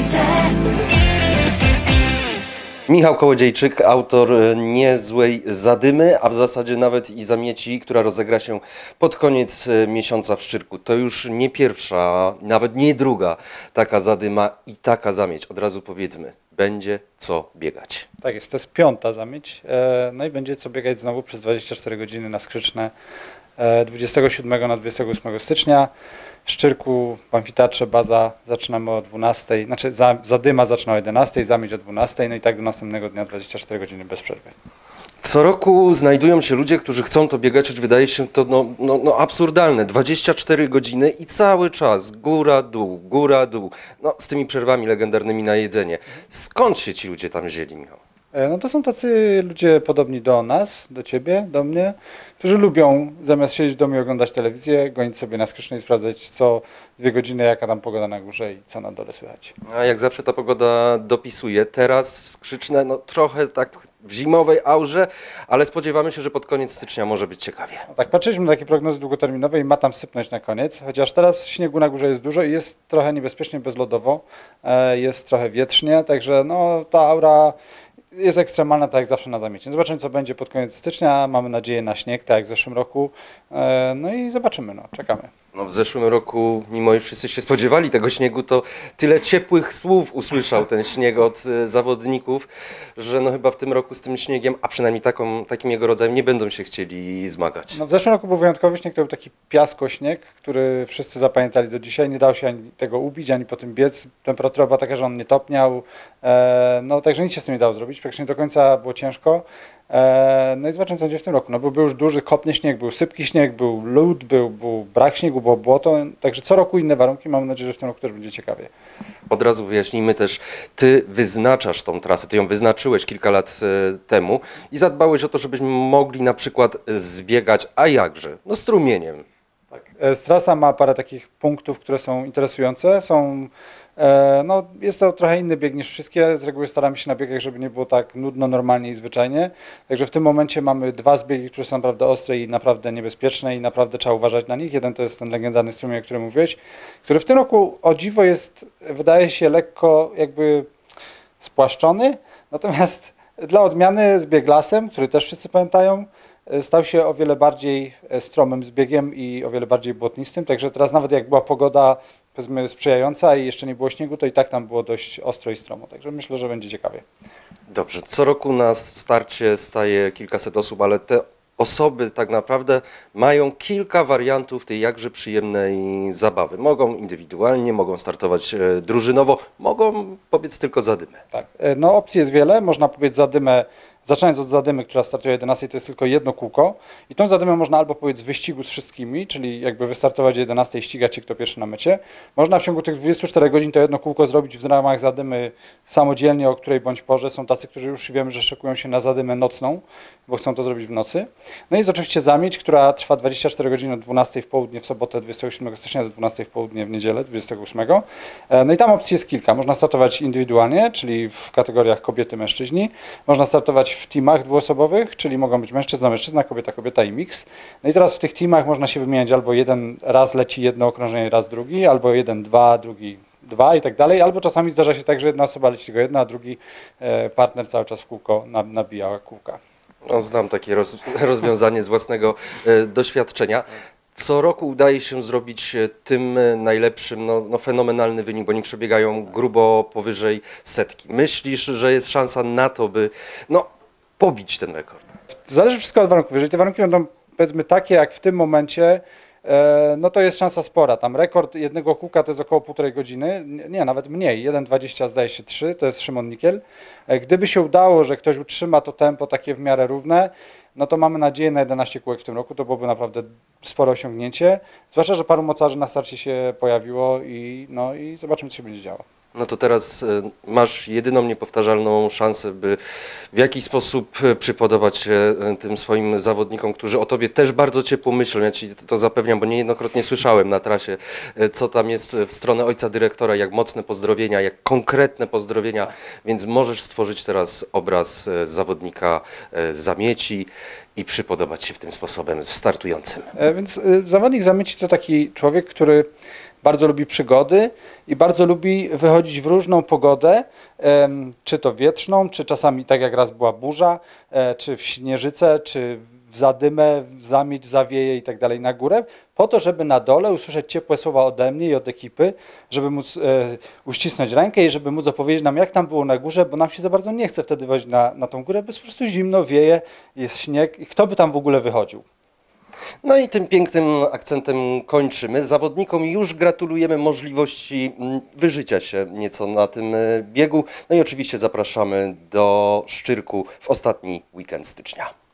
Katowice. Michał Kołodziejczyk, autor e, niezłej zadymy, a w zasadzie nawet i zamieci, która rozegra się pod koniec e, miesiąca w Szczyrku. To już nie pierwsza, nawet nie druga taka zadyma i taka zamieć. Od razu powiedzmy, będzie co biegać. Tak jest, to jest piąta zamieć. E, No i będzie co biegać znowu przez 24 godziny na Skrzyczne e, 27 na 28 stycznia. Szczyrku, w amfiteatrze baza zaczynamy o 12, znaczy za, zadyma zaczyna o 11, zamieć o 12, no i tak do następnego dnia 24 godziny bez przerwy. Co roku znajdują się ludzie, którzy chcą to biegać, choć wydaje się to no, no, no absurdalne. 24 godziny i cały czas góra, dół, góra, dół. No, z tymi przerwami legendarnymi na jedzenie. Skąd się ci ludzie tam wzięli, Michał? E, No to są tacy ludzie podobni do nas, do ciebie, do mnie, którzy lubią zamiast siedzieć w domu i oglądać telewizję, gonić sobie na Skrzycznej i sprawdzać co dwie godziny jaka tam pogoda na górze i co na dole słychać. A jak zawsze ta pogoda dopisuje. Teraz skrzyczne, no trochę tak w zimowej aurze, ale spodziewamy się, że pod koniec stycznia może być ciekawie. No tak, patrzyliśmy na takie prognozy długoterminowe i ma tam sypnąć na koniec, chociaż teraz śniegu na górze jest dużo i jest trochę niebezpiecznie bezlodowo, e, jest trochę wietrznie, także no ta aura jest ekstremalna, tak jak zawsze na zamiecie. Zobaczymy, co będzie pod koniec stycznia. Mamy nadzieję na śnieg, tak jak w zeszłym roku. E, No i zobaczymy, no, czekamy. No, w zeszłym roku, mimo iż wszyscy się spodziewali tego śniegu, to tyle ciepłych słów usłyszał ten śnieg od e, zawodników, że no chyba w tym roku z tym śniegiem, a przynajmniej taką, takim jego rodzajem, nie będą się chcieli zmagać. No, w zeszłym roku był wyjątkowy śnieg, to był taki piasko-śnieg, który wszyscy zapamiętali do dzisiaj. Nie dało się ani tego ubić, ani po tym biec. Temperatura była taka, że on nie topniał. E, no także nic się z tym nie dało zrobić. Praktycznie do końca było ciężko. E, no i zobaczymy, co będzie w tym roku. No bo był już duży kopny śnieg, był sypki śnieg, był lód, był, był brak śniegu, było błoto. Także co roku inne warunki. Mam nadzieję, że w tym roku też będzie ciekawie. Od razu wyjaśnijmy też, ty wyznaczasz tą trasę, ty ją wyznaczyłeś kilka lat e, temu i zadbałeś o to, żebyśmy mogli na przykład zbiegać, a jakże? No strumieniem. Tak. E, Strasa ma parę takich punktów, które są interesujące. Są, no, jest to trochę inny bieg niż wszystkie. Z reguły staramy się na biegach, żeby nie było tak nudno, normalnie i zwyczajnie. Także w tym momencie mamy dwa zbiegi, które są naprawdę ostre i naprawdę niebezpieczne i naprawdę trzeba uważać na nich. Jeden to jest ten legendarny strumień, o którym mówiłeś, który w tym roku o dziwo jest, wydaje się lekko jakby spłaszczony. Natomiast dla odmiany zbieg lasem, który też wszyscy pamiętają, e, stał się o wiele bardziej e, stromym zbiegiem i o wiele bardziej błotnistym. Także teraz nawet jak była pogoda powiedzmy sprzyjająca i jeszcze nie było śniegu, to i tak tam było dość ostro i stromo. Także myślę, że będzie ciekawie. Dobrze, co roku na starcie staje kilkaset osób, ale te osoby tak naprawdę mają kilka wariantów tej jakże przyjemnej zabawy. Mogą indywidualnie, mogą startować e, drużynowo, mogą pobiec tylko za dymę. Tak. E, No opcji jest wiele. Można pobiec zadymę, zaczynając od zadymy, która startuje o 11, to jest tylko jedno kółko. I tą zadymę można albo pobiec w wyścigu z wszystkimi, czyli jakby wystartować o 11 i ścigać się kto pierwszy na mecie. Można w ciągu tych 24 godzin to jedno kółko zrobić w ramach zadymy samodzielnie, o której bądź porze. Są tacy, którzy już wiemy, że szykują się na zadymę nocną, bo chcą to zrobić w nocy. No i jest oczywiście zamieć, która trwa 24 godziny od 12 w południe w sobotę 27 stycznia do 12 w południe w niedzielę 28. E, No i tam opcji jest kilka. Można startować indywidualnie, czyli w kategoriach kobiety, mężczyźni. Można startować w teamach dwuosobowych, czyli mogą być mężczyzna, mężczyzna, kobieta, kobieta i mix. No i teraz w tych teamach można się wymieniać albo jeden raz leci jedno okrążenie, raz drugi, albo jeden, dwa, drugi dwa i tak dalej, albo czasami zdarza się tak, że jedna osoba leci tylko jedna, a drugi e, partner cały czas w kółko na- nabija kółka. No, znam takie roz, rozwiązanie z własnego e, doświadczenia. Co roku udaje się zrobić e, tym najlepszym, no, no fenomenalny wynik, bo oni przebiegają grubo powyżej setki. Myślisz, że jest szansa na to, by no, pobić ten rekord? Zależy wszystko od warunków. Jeżeli te warunki będą powiedzmy takie jak w tym momencie, e, no to jest szansa spora. Tam rekord jednego kółka to jest około półtorej godziny, nie, nawet mniej, 1,20 zdaje się 3, to jest Szymon Nikiel. E, Gdyby się udało, że ktoś utrzyma to tempo takie w miarę równe, no to mamy nadzieję na 11 kółek w tym roku, to byłoby naprawdę spore osiągnięcie. Zwłaszcza, że paru mocarzy na starcie się pojawiło i, no, i zobaczymy, co się będzie działo. No to teraz e, masz jedyną niepowtarzalną szansę, by w jakiś sposób e, przypodobać się e, tym swoim zawodnikom, którzy o tobie też bardzo ciepło myślą. Ja ci to zapewniam, bo niejednokrotnie słyszałem na trasie, co tam jest w stronę ojca dyrektora, jak mocne pozdrowienia, jak konkretne pozdrowienia, więc możesz stworzyć teraz obraz zawodnika zamieci i przypodobać się w tym sposobem startującym. Więc zawodnik zamieci to taki człowiek, który bardzo lubi przygody i bardzo lubi wychodzić w różną pogodę, czy to wietrzną, czy czasami tak jak raz była burza, e, czy w śnieżycę, czy w zadymę, w zamieć, zawieje i tak dalej na górę, po to, żeby na dole usłyszeć ciepłe słowa ode mnie i od ekipy, żeby móc e, uścisnąć rękę i żeby móc opowiedzieć nam, jak tam było na górze, bo nam się za bardzo nie chce wtedy wejść na, na tą górę, bo jest po prostu zimno, wieje, jest śnieg i kto by tam w ogóle wychodził? No i tym pięknym akcentem kończymy. Zawodnikom już gratulujemy możliwości mm, wyżycia się nieco na tym e, biegu. No i oczywiście zapraszamy do Szczyrku w ostatni weekend stycznia.